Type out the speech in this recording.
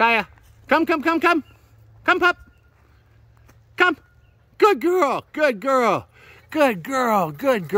Kaya, come, come, come, come. Come, pup. Come. Good girl. Good girl. Good girl. Good girl.